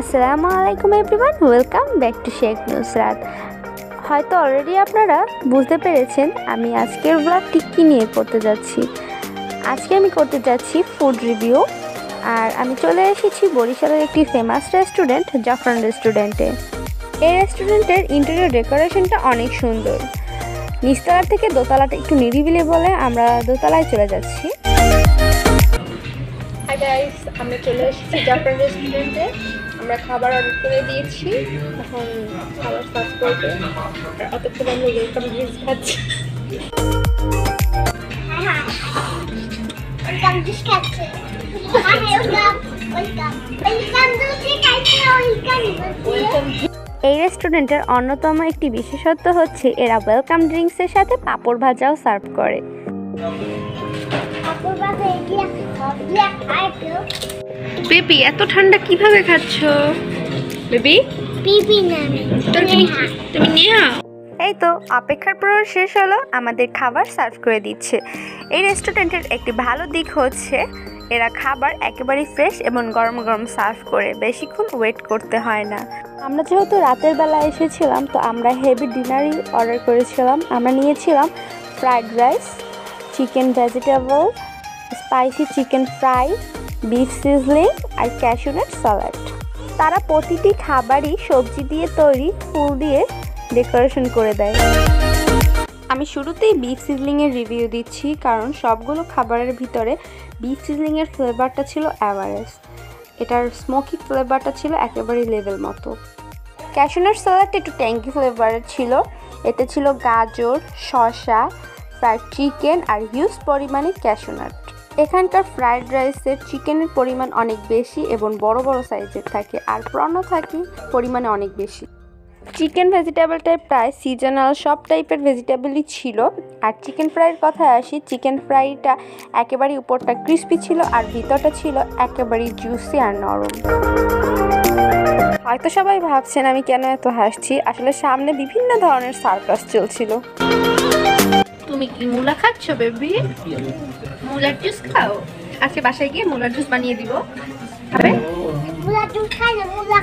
আসসালামু আলাইকুম everyone welcome back to Sheikh Nusrat হয়তো অলরেডি আপনারা বুঝতে পেরেছেন, আমি আজকের ব্লগটি কী নিয়ে করতে যাচ্ছি। আজকে আমি করতে যাচ্ছি ফুড রিভিউ আর আমি চলে এসেছি বরিশালের একটি ফেমাস রেস্টুরেন্ট জাফরান রেস্টুরেন্টে এই রেস্টুরেন্টের ইন্টেরিয়র ডেকোরেশনটা অনেক সুন্দর। নিচতলা থেকে দোতলাটা একটু নিরিবিলি বলে আমরা দোতলায় চলে যাচ্ছি। আমরা চলে এসেছি জাফরান রেস্টুরেন্টে আমরা খাবার অর্ডার করে দিয়েছি। এখন খাবার সার্ভ করবে। অতক্ষণ আমরা ওয়েলকাম ড্রিঙ্কস খাচ্ছি. এই রেস্টুরেন্টের অন্যতম একটি বিশেষত্ব হচ্ছে এরা ওয়েলকাম ড্রিঙ্কসের সাথে পাপড় ভাজাও সার্ভ করে। বেবি এত ঠান্ডা কীভাবে খাচ্ছ? বেবি? Baby name. তুমি নেহা? এই তো অপেক্ষার পর শেষ হলো আমাদের খাবার সার্ভ করে দিচ্ছে। এই রেস্টুরেন্টের একটি ভালো দিক হচ্ছে এরা খাবার একেবারেই ফ্রেশ এবং গরম গরম সার্ভ করে বেশিক্ষণ ওয়েট করতে হয় না। আমরা যেহেতু রাতের বেলা এসেছিলাম তো আমরা হেভি ডিনারই অর্ডার করেছিলাম। আমরা নিয়েছিলাম fried rice chicken vegetable spicy chicken fry beef sizzling আর ক্যাশুনাট স্যালাড তারা প্রতিটি খাবারই সবজি দিয়ে তৈরি, ফুল দিয়ে ডেকোরেশন করে দেয়। আমি শুরুতেই বিফ সিজলিংয়ের রিভিউ দিচ্ছি, কারণ সবগুলো খাবারের ভিতরে বিফ সিজলিংয়ের ফ্লেভারটা ছিল অ্যাভারেজ এটার স্মোকি ফ্লেভারটা ছিল একেবারেই লেভেল মতো। ক্যাশুনাট স্যালাডটা একটু ট্যাঙ্কি ফ্লেভারের ছিল। এতে ছিল গাজর, শসা ফ্রাইড চিকেন আর হিউজ পরিমাণে ক্যাশুনাট এখানকার ফ্রাইড রাইসের চিকেনের পরিমাণ অনেক বেশি এবং বড় বড় সাইজের থাকে আর প্রনও থাকে পরিমাণে অনেক বেশি। চিকেন ভেজিটেবলটায় প্রায় সিজনাল সব টাইপের ভেজিটেবলই ছিল। আর চিকেন ফ্রাইয়ের কথায় আসি, চিকেন ফ্রাইটা একেবারেই উপরটা ক্রিস্পি ছিল আর ভিতরটা ছিল একেবারেই জুসি আর নরম। হয়তো সবাই ভাবছেন আমি কেন এত হাসছি। আসলে সামনে বিভিন্ন ধরনের সার্কাস চলছিল। তুমি কি মুলা খাচ্ছ বেবি? মুলার জুস খাও। আজকে বাসায় গিয়ে মুলার জুস বানিয়ে দিব। খাবে? Mula tu kana mula.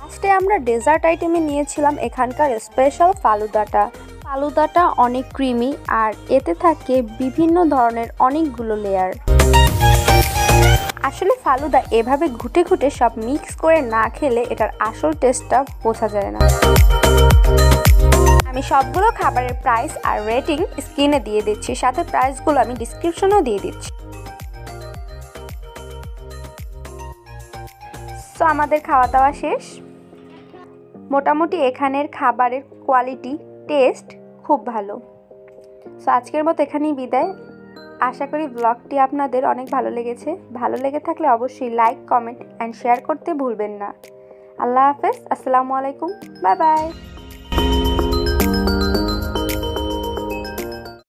লাস্টে আমরা ডেজার্ট আইটেমে নিয়েছিলাম এখানকার স্পেশাল ফালুদাটা। ফালুদাটা অনেক ক্রিমি আর এতে থাকে বিভিন্ন ধরনের অনেকগুলো লেয়ার আসলে ফালুদা এভাবে ঘুটে ঘুটে সব মিক্স করে না খেলে এটার আসল টেস্টটা বোঝা যায় না। আমি সবগুলো খাবারের প্রাইস আর রেটিং স্ক্রিনে দিয়ে দিচ্ছি, সাথে প্রাইসগুলো আমি ডিসক্রিপশনেও দিয়ে দিচ্ছি। সো আমাদের খাওয়া দাওয়া শেষ। মোটামুটি এখানের খাবারের কোয়ালিটি টেস্ট খুব ভালো। সো আজকের মতো এখানেই বিদায়। আশা করি ব্লগটি আপনাদের অনেক ভালো লেগেছে। ভালো লেগে থাকলে অবশ্যই লাইক কমেন্ট অ্যান্ড শেয়ার করতে ভুলবেন না। আল্লাহ হাফেজ, আসসালামু আলাইকুম বাই বাই